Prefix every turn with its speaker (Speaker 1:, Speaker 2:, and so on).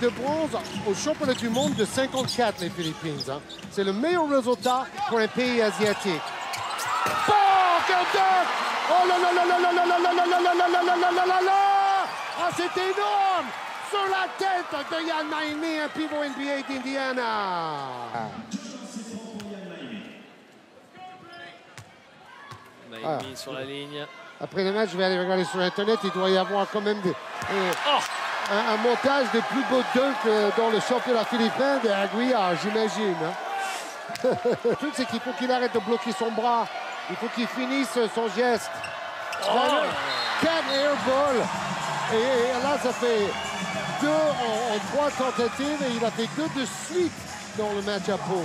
Speaker 1: de bronze au championnat du monde de 54, les Philippines. hein. C'est le meilleur résultat pour un pays asiatique. Oh là là là là là là là là là là là là là là là! Ah, c'est énorme! Sur la tête de Yann Naimi, un pivot NBA d'Indiana.
Speaker 2: Naimi sur la ligne.
Speaker 1: Après le match, je vais aller regarder sur Internet. Il doit y avoir quand même des- euh,
Speaker 2: Oh!
Speaker 1: un, un montage des plus beaux dunks dans le championnat philippin de Aguiar, j'imagine. hein. le truc, c'est qu'il faut qu'il arrête de bloquer son bras. Il faut qu'il finisse son geste.
Speaker 2: Oh!
Speaker 1: Quatre airballs. Et, et là, ça fait deux en, en trois tentatives et il a fait deux de suite dans le match à Pau.